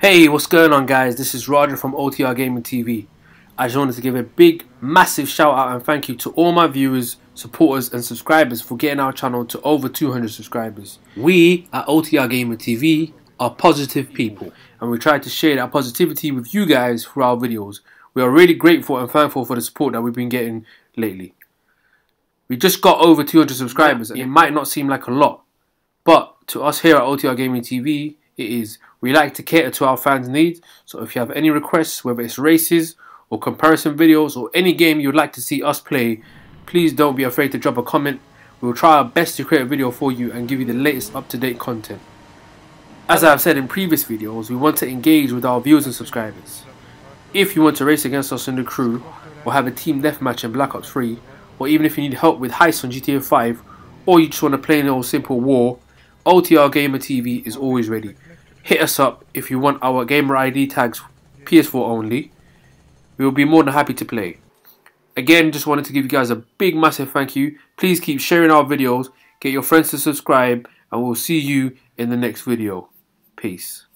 Hey, what's going on guys? This is Roger from OTR Gaming TV. I just wanted to give a big, massive shout out and thank you to all my viewers, supporters and subscribers for getting our channel to over 200 subscribers. We at OTR Gaming TV are positive people and we try to share that positivity with you guys through our videos. We are really grateful and thankful for the support that we've been getting lately. We just got over 200 subscribers and it might not seem like a lot, but to us here at OTR Gaming TV, it is. We like to cater to our fans' needs, so if you have any requests, whether it's races or comparison videos or any game you'd like to see us play, please don't be afraid to drop a comment. We'll try our best to create a video for you and give you the latest up-to-date content. As I have said in previous videos, we want to engage with our viewers and subscribers. If you want to race against us in the crew, or have a team deathmatch in Black Ops 3, or even if you need help with heists on GTA 5, or you just want to play an old simple war, OTR Gamer TV is always ready. Hit us up if you want our gamer ID tags PS4 only. We will be more than happy to play. Again, just wanted to give you guys a big massive thank you. Please keep sharing our videos, get your friends to subscribe, and we'll see you in the next video. Peace.